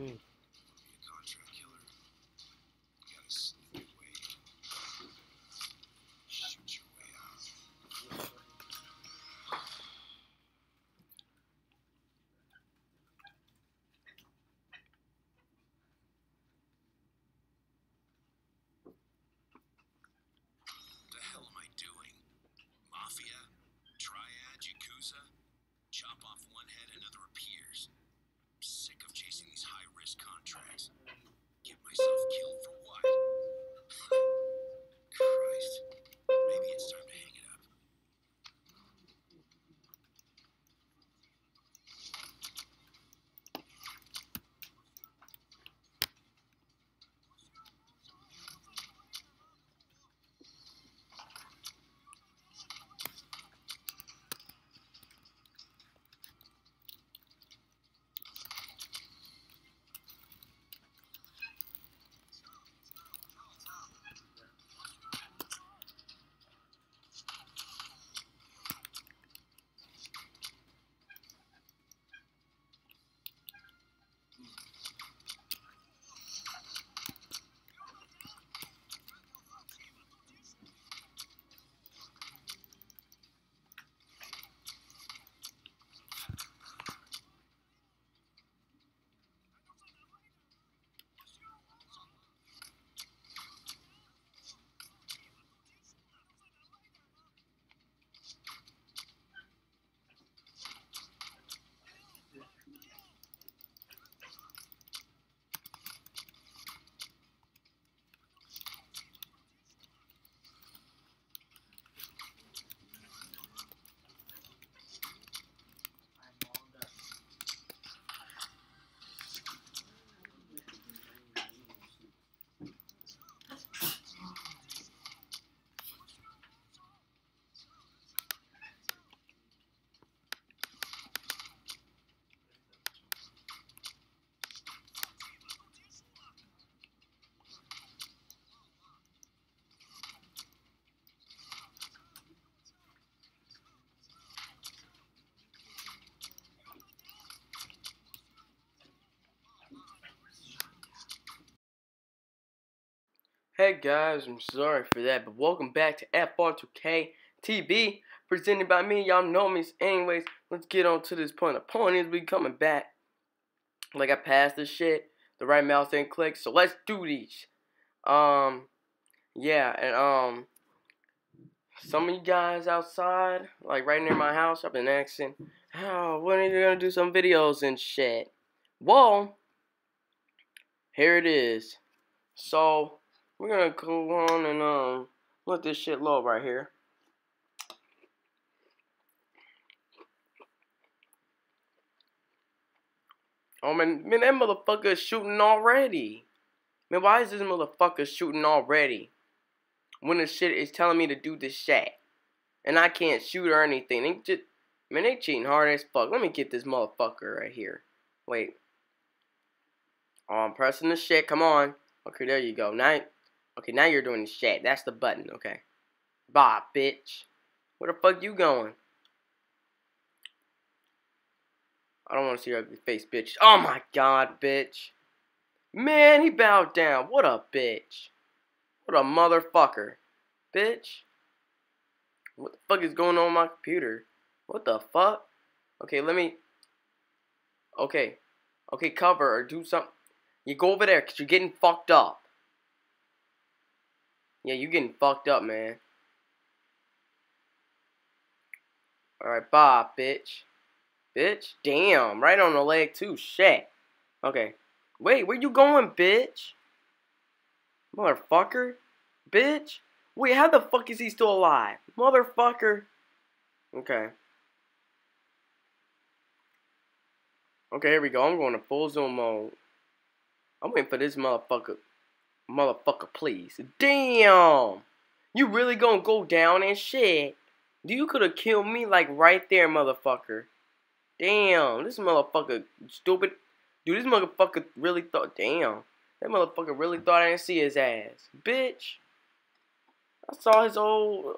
Mm. Mafia? Triad? Yakuza? Chop off one head, another appears. Sick of chasing these high risk contracts. Get myself killed for what? Guys, I'm sorry for that, but welcome back to FR2K TV, presented by me. Y'all know me. Anyways, let's get on to this point. The point is we coming back. Like I passed this shit, the right mouse didn't click, so let's do these. Um, yeah, and um, some of you guys outside, like right near my house, I've been asking, oh, when are you gonna do some videos and shit? Well, here it is. So we're gonna go on and um let this shit load right here. Oh man, man, that motherfucker is shooting already. Man, why is this motherfucker shooting already? When the shit is telling me to do this shit. And I can't shoot or anything. They just man, they cheating hard as fuck. Let me get this motherfucker right here. Wait. Oh, I'm pressing the shit. Come on. Okay, there you go. Now Okay, now you're doing the shit. That's the button, okay. Bye, bitch. Where the fuck you going? I don't want to see your ugly face, bitch. Oh my god, bitch. Man, he bowed down. What a bitch. What a motherfucker. Bitch. What the fuck is going on with my computer? What the fuck? Okay, let me... Okay. Okay, cover or do something. You go over there because you're getting fucked up. Yeah, you getting fucked up, man. Alright, bye, bitch. Bitch? Damn, right on the leg, too. Shit. Okay. Wait, where you going, bitch? Motherfucker? Bitch? Wait, how the fuck is he still alive? Motherfucker. Okay. Okay, here we go. I'm going to full zoom mode. I'm waiting for this motherfucker. Motherfucker, please. Damn! You really gonna go down and shit? You could have killed me like right there, motherfucker. Damn, this motherfucker stupid. Dude, this motherfucker really thought. Damn, that motherfucker really thought I didn't see his ass, bitch. I saw his old.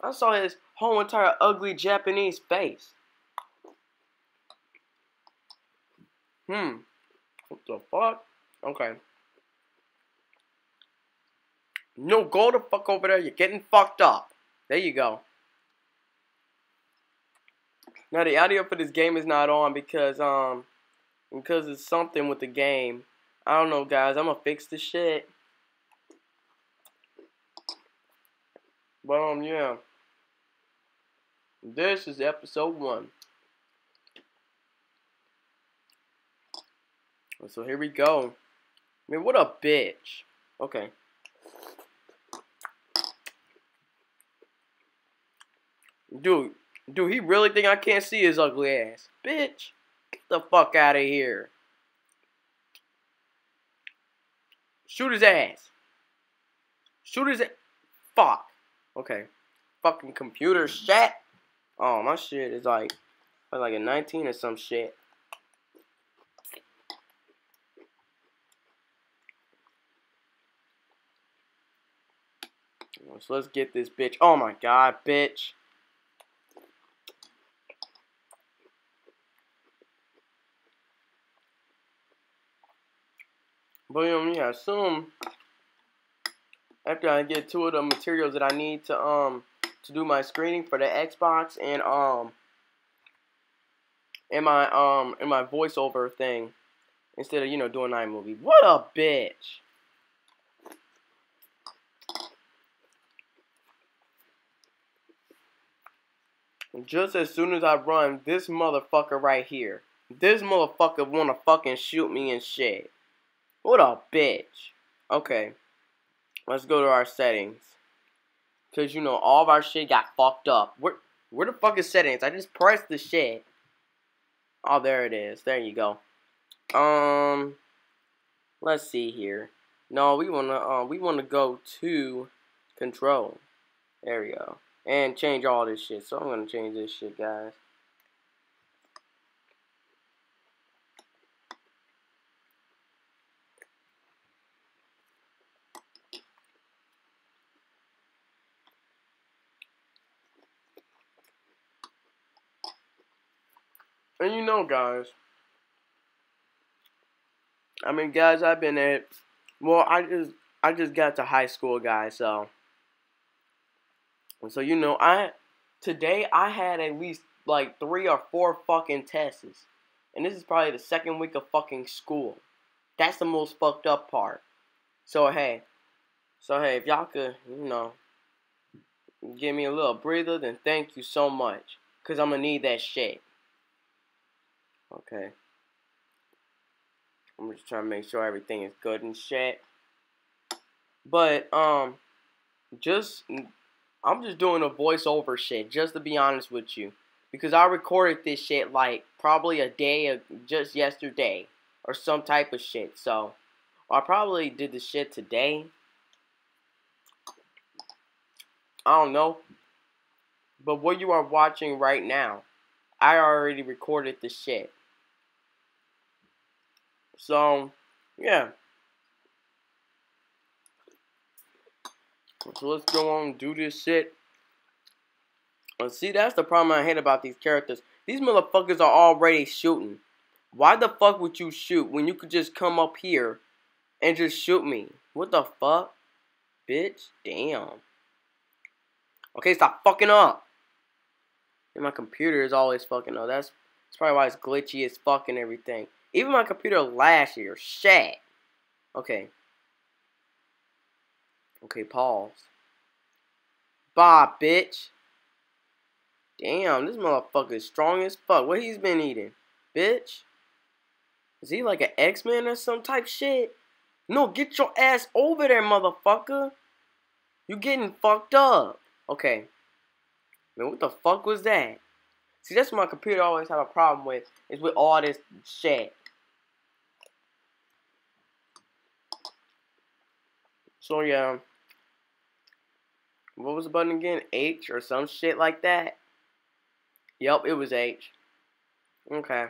I saw his whole entire ugly Japanese face. Hmm. What the fuck? Okay. No, go the fuck over there. You're getting fucked up. There you go. Now the audio for this game is not on because um because it's something with the game. I don't know guys, I'm gonna fix the shit. But um yeah. This is episode one. So here we go. I mean what a bitch. Okay. Dude, dude, he really think I can't see his ugly ass. Bitch, get the fuck out of here. Shoot his ass. Shoot his ass. Fuck. Okay. Fucking computer shit. Oh, my shit is like, like a 19 or some shit. So let's get this bitch. Oh my god, bitch. But yeah, soon after I get two of the materials that I need to um to do my screening for the Xbox and um in my um in my voiceover thing instead of you know doing iMovie. What a bitch. Just as soon as I run, this motherfucker right here, this motherfucker wanna fucking shoot me and shit. What a bitch. Okay. Let's go to our settings. Cause you know all of our shit got fucked up. Where where the fuck is settings? I just pressed the shit. Oh there it is. There you go. Um let's see here. No, we wanna uh, we wanna go to control. There we go. And change all this shit. So I'm gonna change this shit guys. And you know, guys, I mean, guys, I've been at, well, I just, I just got to high school, guys, so, so you know, I, today I had at least like three or four fucking tests, and this is probably the second week of fucking school. That's the most fucked up part. So hey, so hey, if y'all could, you know, give me a little breather, then thank you so much, cause I'm gonna need that shit. Okay. I'm just trying to make sure everything is good and shit. But, um, just, I'm just doing a voiceover shit, just to be honest with you. Because I recorded this shit, like, probably a day, of, just yesterday. Or some type of shit, so. I probably did the shit today. I don't know. But what you are watching right now, I already recorded the shit. So, yeah. So let's go on and do this shit. And see, that's the problem I hate about these characters. These motherfuckers are already shooting. Why the fuck would you shoot when you could just come up here and just shoot me? What the fuck? Bitch, damn. Okay, stop fucking up. And my computer is always fucking up. That's, that's probably why it's glitchy as fucking everything. Even my computer last year, shit. Okay. Okay, pause. Bob, bitch. Damn, this motherfucker is strong as fuck. What he's been eating? Bitch? Is he like an X-Men or some type shit? No, get your ass over there, motherfucker. You getting fucked up. Okay. Man, what the fuck was that? See, that's what my computer always have a problem with, is with all this shit. So yeah. What was the button again? H or some shit like that? Yep, it was H. Okay.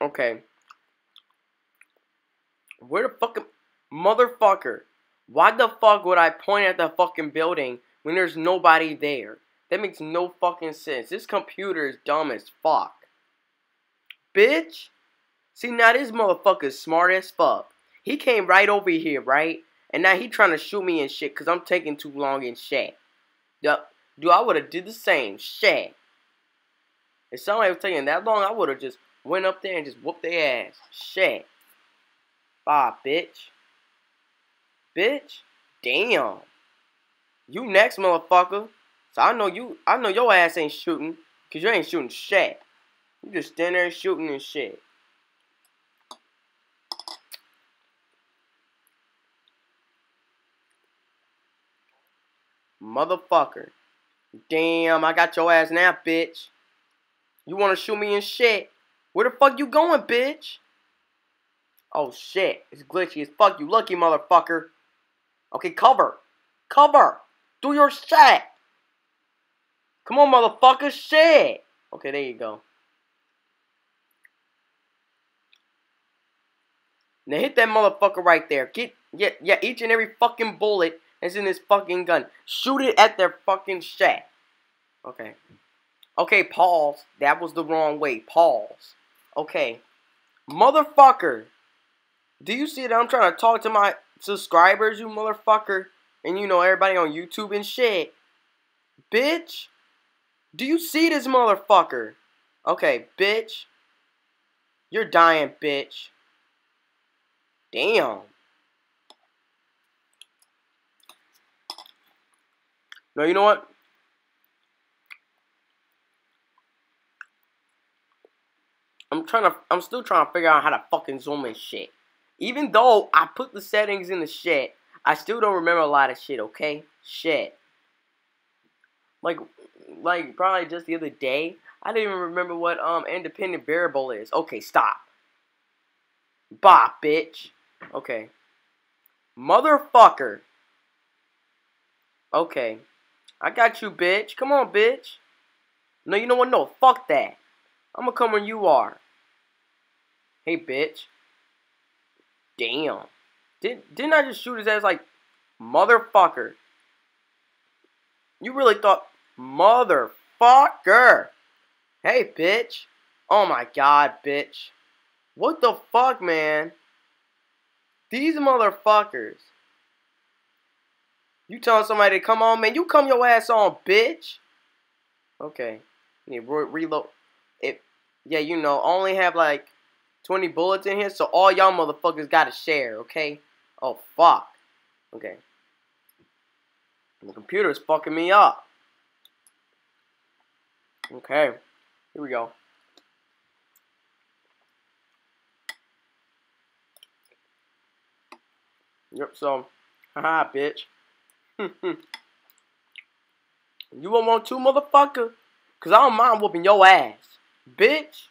Okay. Where the fucking motherfucker? Why the fuck would I point at the fucking building when there's nobody there? That makes no fucking sense. This computer is dumb as fuck. Bitch. See, now this motherfucker's smart as fuck. He came right over here, right? And now he trying to shoot me and shit because I'm taking too long and shit. Yup. Dude, I would have did the same. Shit. If somebody was taking that long, I would have just went up there and just whooped their ass. Shit. Bye, bitch. Bitch. Damn. You next, motherfucker. So I know you, I know your ass ain't shooting, cause you ain't shooting shit. You just stand there shooting and shit. Motherfucker. Damn, I got your ass now, bitch. You wanna shoot me and shit? Where the fuck you going, bitch? Oh shit, it's glitchy as fuck, you lucky motherfucker. Okay, cover. Cover. Do your shit. Come on, motherfucker, shit. Okay, there you go. Now hit that motherfucker right there. Get yeah, yeah, each and every fucking bullet that's in his fucking gun. Shoot it at their fucking shack. Okay. Okay, pause. That was the wrong way. Pause. Okay. Motherfucker. Do you see that I'm trying to talk to my subscribers, you motherfucker? And you know, everybody on YouTube and shit. Bitch. Do you see this motherfucker? Okay, bitch. You're dying, bitch. Damn. No, you know what? I'm trying to, I'm still trying to figure out how to fucking zoom in shit. Even though I put the settings in the shit, I still don't remember a lot of shit, okay? Shit. Like, like, probably just the other day, I didn't even remember what, um, independent variable is. Okay, stop. Bop, bitch. Okay. Motherfucker. Okay. I got you, bitch. Come on, bitch. No, you know what? No, fuck that. I'm gonna come where you are. Hey, bitch. Damn. Did, didn't I just shoot his ass like, motherfucker? You really thought, motherfucker. Hey, bitch. Oh my god, bitch. What the fuck, man? These motherfuckers. You telling somebody to come on, man? You come your ass on, bitch. Okay. Re reload. It. Yeah, you know, only have like 20 bullets in here, so all y'all motherfuckers gotta share, okay? Oh, fuck. Okay. The computer is fucking me up. Okay. Here we go. Yep, so, haha, bitch. you won't want to, motherfucker? Because I don't mind whooping your ass, bitch.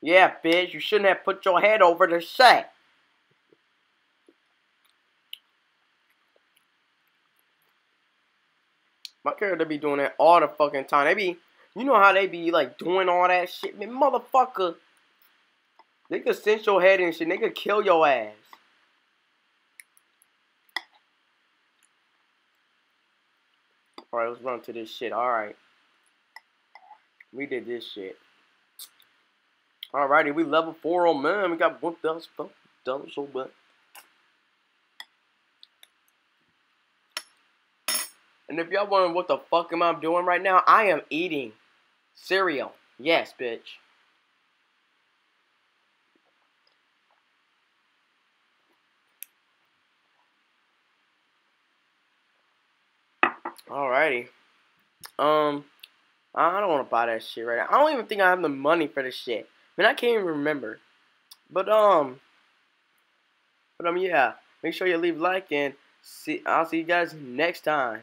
Yeah, bitch, you shouldn't have put your head over the sack. My character be doing that all the fucking time. They be, you know how they be like doing all that shit, man, motherfucker. They could cinch your head and shit. They could kill your ass. Alright, let's run to this shit. Alright. We did this shit. Alrighty, we level 4 on man. We got 1,000 dollars so bad. And if y'all wondering what the fuck am I doing right now, I am eating cereal. Yes, bitch. Alrighty. Um, I don't want to buy that shit right now. I don't even think I have the money for this shit. I mean, I can't even remember. But, um, but, um, yeah. Make sure you leave like and see, I'll see you guys next time.